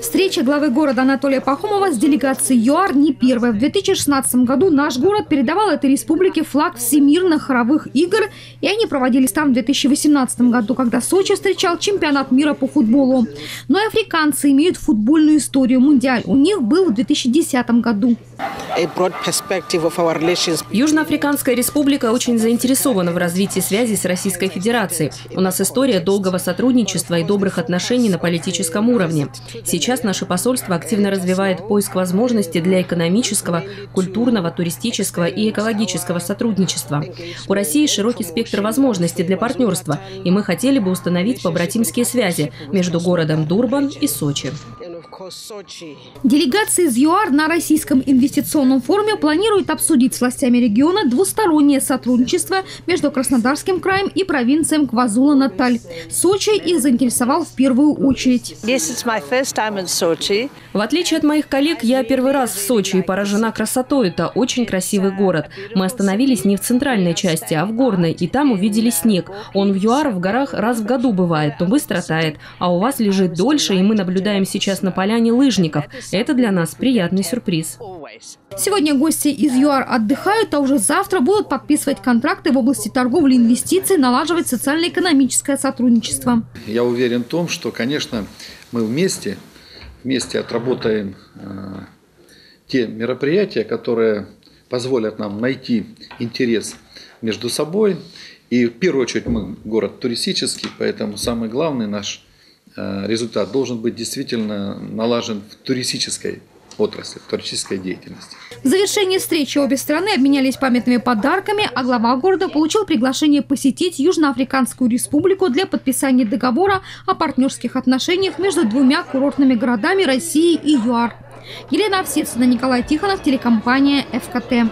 Встреча главы города Анатолия Пахомова с делегацией ЮАР не первая. В 2016 году наш город передавал этой республике флаг всемирных хоровых игр, и они проводились там в 2018 году, когда Сочи встречал чемпионат мира по футболу. Но и африканцы имеют футбольную историю. Мундиаль у них был в 2010 году. Южноафриканская республика очень заинтересована в развитии связи с Российской Федерацией. У нас история долгого сотрудничества и добрых отношений на политическом уровне. Сейчас наше посольство активно развивает поиск возможностей для экономического, культурного, туристического и экологического сотрудничества. У России широкий спектр возможностей для партнерства, и мы хотели бы установить побратимские связи между городом Дурбан и Сочи. Делегация из ЮАР на Российском инвестиционном форуме планирует обсудить с властями региона двустороннее сотрудничество между Краснодарским краем и провинцией Квазула-Наталь. Сочи их заинтересовал в первую очередь. В отличие от моих коллег, я первый раз в Сочи и поражена красотой. Это очень красивый город. Мы остановились не в центральной части, а в горной, и там увидели снег. Он в ЮАР в горах раз в году бывает, то быстро тает, а у вас лежит дольше, и мы наблюдаем сейчас на поляне лыжников. Это для нас приятный сюрприз. Сегодня гости из ЮАР отдыхают, а уже завтра будут подписывать контракты в области торговли и инвестиций, налаживать социально-экономическое сотрудничество. Я уверен в том, что, конечно, мы вместе, вместе отработаем э, те мероприятия, которые позволят нам найти интерес между собой. И в первую очередь мы город туристический, поэтому самый главный наш результат должен быть действительно налажен в туристической отрасли, в туристической деятельности. В завершении встречи обе страны обменялись памятными подарками, а глава города получил приглашение посетить Южноафриканскую республику для подписания договора о партнерских отношениях между двумя курортными городами России и ЮАР. Елена Овсецина, Николай Тихонов, телекомпания ФКТ.